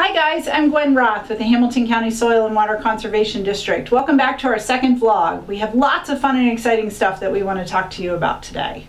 Hi guys, I'm Gwen Roth with the Hamilton County Soil and Water Conservation District. Welcome back to our second vlog. We have lots of fun and exciting stuff that we want to talk to you about today.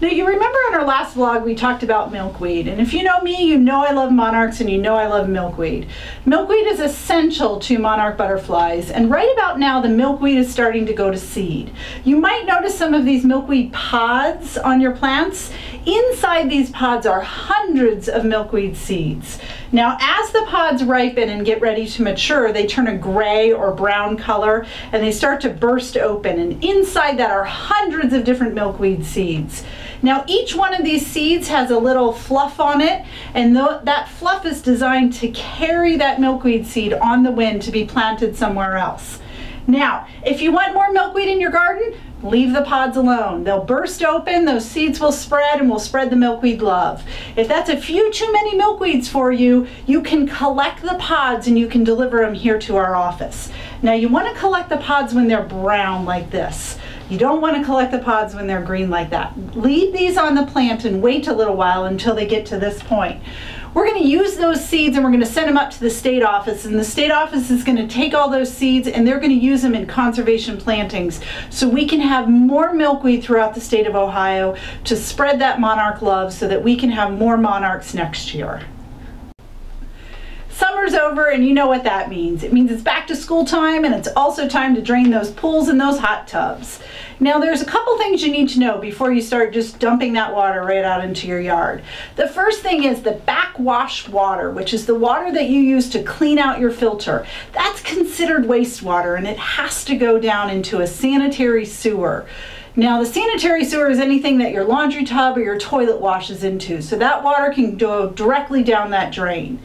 Now you remember in our last vlog we talked about milkweed and if you know me you know I love monarchs and you know I love milkweed. Milkweed is essential to monarch butterflies and right about now the milkweed is starting to go to seed. You might notice some of these milkweed pods on your plants. Inside these pods are hundreds of milkweed seeds. Now as the pods ripen and get ready to mature they turn a gray or brown color and they start to burst open and inside that are hundreds of different milkweed seeds. Now each one of these seeds has a little fluff on it and th that fluff is designed to carry that milkweed seed on the wind to be planted somewhere else. Now, if you want more milkweed in your garden, leave the pods alone. They'll burst open, those seeds will spread and will spread the milkweed love. If that's a few too many milkweeds for you, you can collect the pods and you can deliver them here to our office. Now you want to collect the pods when they're brown like this. You don't want to collect the pods when they're green like that. Leave these on the plant and wait a little while until they get to this point. We're going to use those seeds and we're going to send them up to the state office and the state office is going to take all those seeds and they're going to use them in conservation plantings so we can have more milkweed throughout the state of Ohio to spread that monarch love so that we can have more monarchs next year. Summer's over and you know what that means. It means it's back to school time and it's also time to drain those pools and those hot tubs. Now there's a couple things you need to know before you start just dumping that water right out into your yard. The first thing is the backwash water, which is the water that you use to clean out your filter. That's considered wastewater and it has to go down into a sanitary sewer. Now the sanitary sewer is anything that your laundry tub or your toilet washes into. So that water can go directly down that drain.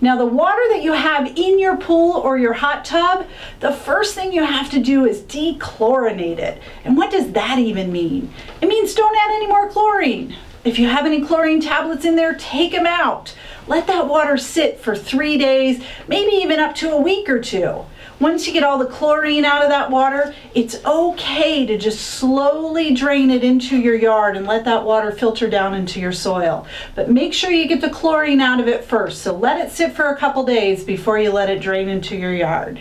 Now the water that you have in your pool or your hot tub, the first thing you have to do is dechlorinate it. And what does that even mean? It means don't add any more chlorine. If you have any chlorine tablets in there, take them out. Let that water sit for three days, maybe even up to a week or two. Once you get all the chlorine out of that water, it's okay to just slowly drain it into your yard and let that water filter down into your soil. But make sure you get the chlorine out of it first. So let it sit for a couple days before you let it drain into your yard.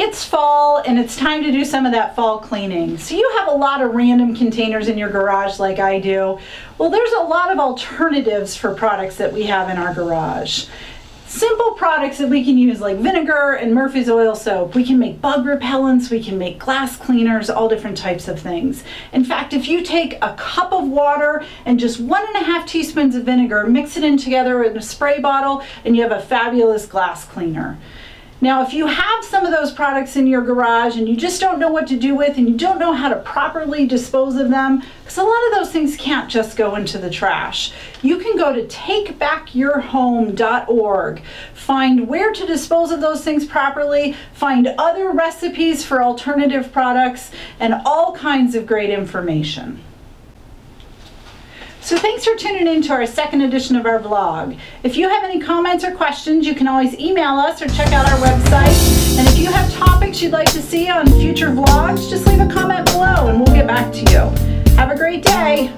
It's fall and it's time to do some of that fall cleaning. So you have a lot of random containers in your garage like I do. Well, there's a lot of alternatives for products that we have in our garage simple products that we can use like vinegar and Murphy's oil soap. We can make bug repellents, we can make glass cleaners, all different types of things. In fact, if you take a cup of water and just one and a half teaspoons of vinegar, mix it in together in a spray bottle, and you have a fabulous glass cleaner. Now, if you have some of those products in your garage and you just don't know what to do with and you don't know how to properly dispose of them, because a lot of those things can't just go into the trash, you can go to takebackyourhome.org, find where to dispose of those things properly, find other recipes for alternative products, and all kinds of great information. So thanks for tuning in to our second edition of our vlog. If you have any comments or questions, you can always email us or check out our website. And if you have topics you'd like to see on future vlogs, just leave a comment below and we'll get back to you. Have a great day.